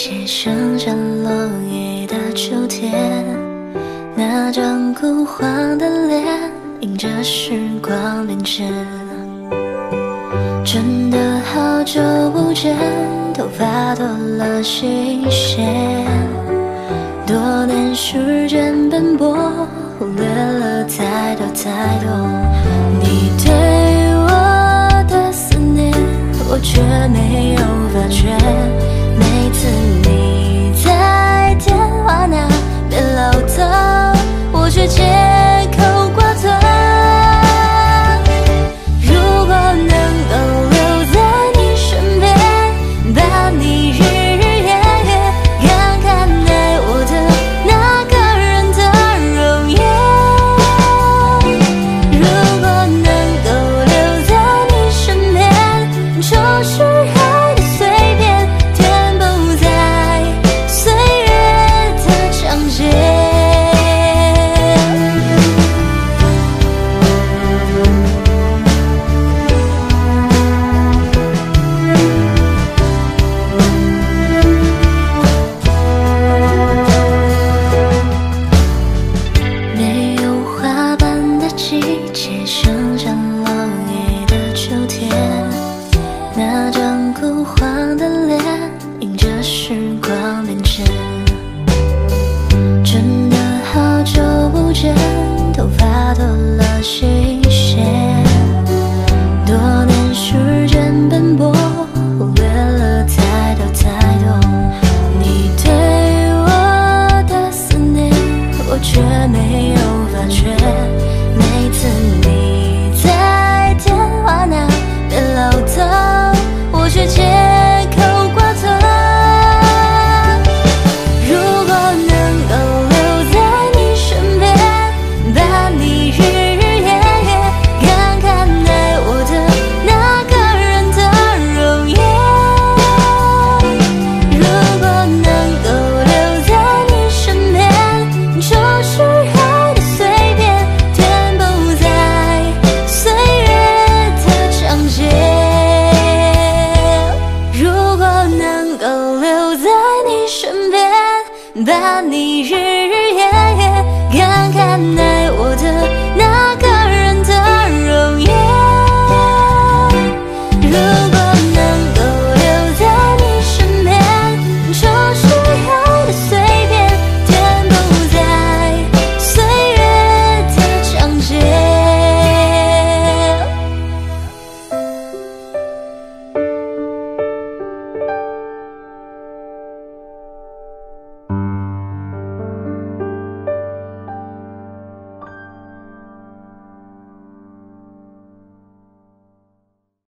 写剩下落叶的秋天，那张枯黄的脸，映着时光变迁。真的好久不见，头发多了新线，多年时间奔波，忽略了太多太多。你对我的思念，我却没有发觉。那张枯黄的脸，迎着时光变迁，真的好久不见，头发多了些。伴你日日夜夜看看那